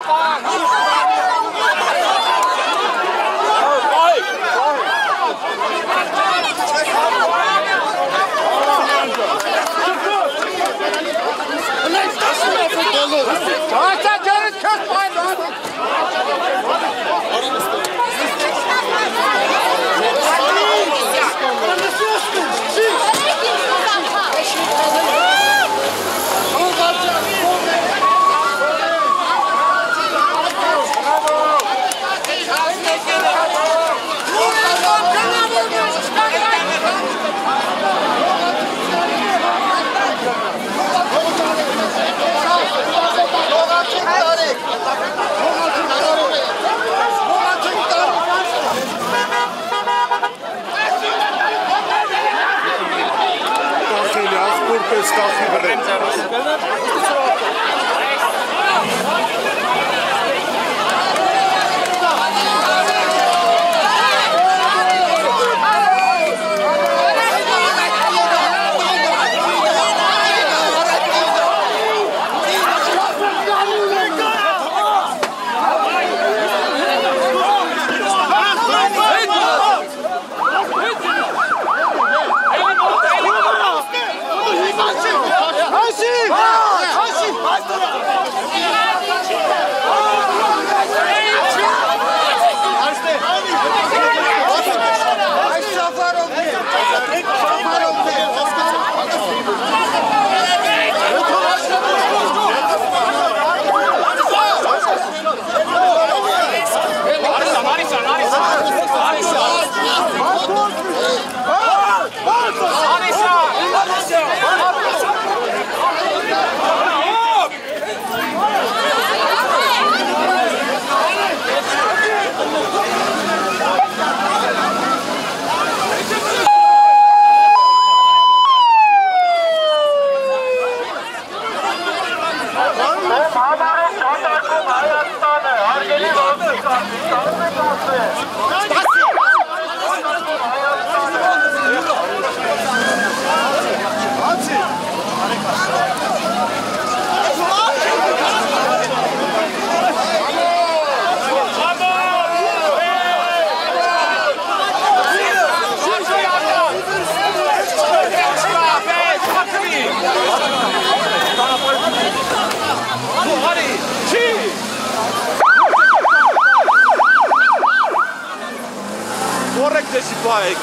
Five. like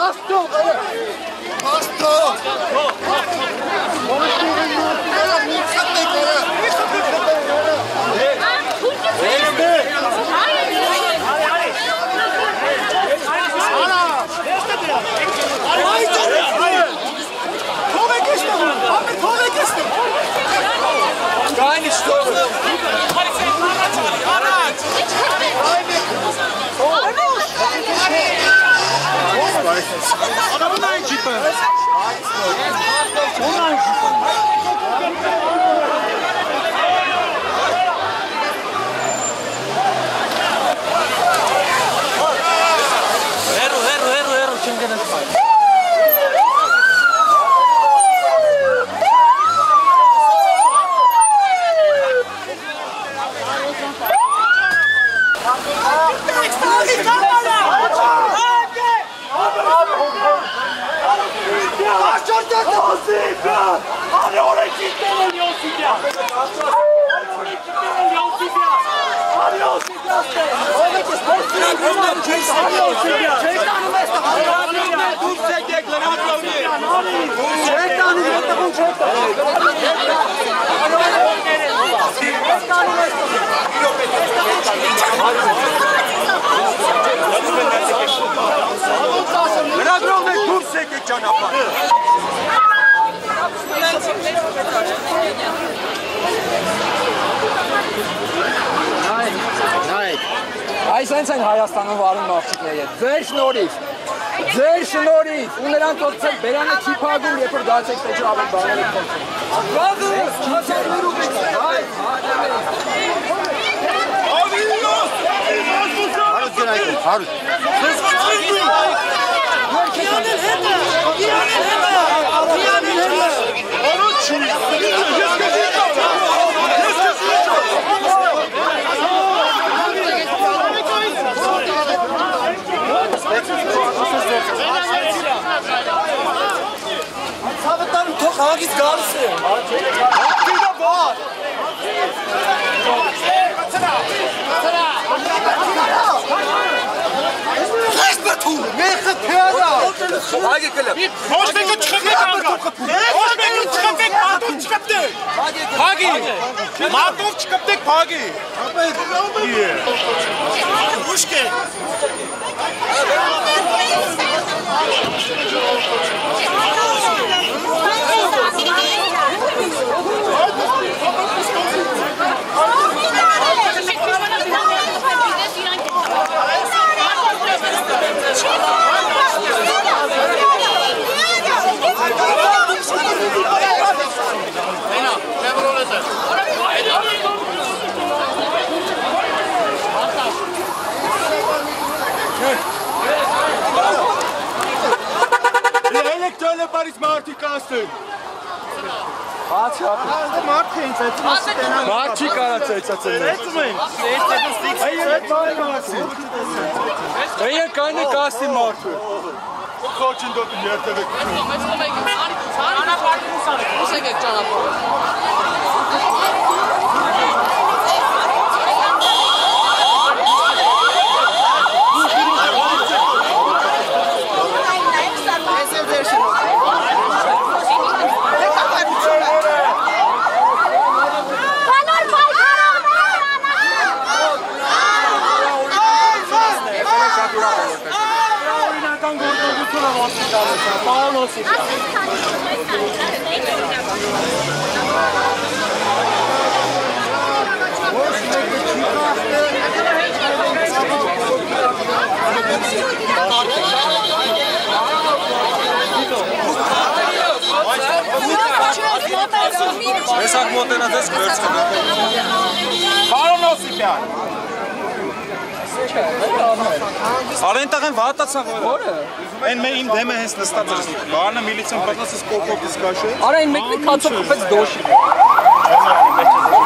パスト。Hold on. Ուրեմն չեն տանում այս տղաներին։ Դուրս եկեք լրացողներ։ Չեն տանում այդ տղուն չեն տանում։ Լրագրողներ դուրս եկեք ճանապարհ։ Մենք չենք պետք է ճանապարհ։ Այս հենց են Հայաստանում վարում աղջիկները։ Ձեր շնորհիվ։ Ձեր շնորհիվ ու նրանց օգնել բերանը չի փագում, երբ որ դասեք թե չավել բաները փոխում։ Բազու, չացերներու մեկ։ Հայ, Հարուտ 강하기's goddess. 아끼다 봐. 아기 끌려. Hoş ben kötü çıkıp kanka. Hoş ben kötü çıkıp dek matov çıkıp dek. Pagi. Matov çıkıp dek pagi. Hoş ki. Hoş ki. Ասեն։ Բացի ապա։ Մարդ է ինձ այդ Բաց չի կարա ծեծացել։ Էծում են։ Այո, այդ բանը ասին։ Այո, կայնը կաստի մարդու։ Խոչին դոք երթևեք։ Օրինական գործողությունը ոսի տալիս, պարոն Օսիպյան։ Հեսակ մոտենած ես վերցնա։ Պարոն Օսիպյան։ Արենտաղեն վատացա որը։ Այն մեր իմ դեմը հենց նստած էր։ Բանը միլիցիան պատասխանս կոկոտ աշե։ Արա այն մեկնի կացը կպեց դոշի։ Չեմ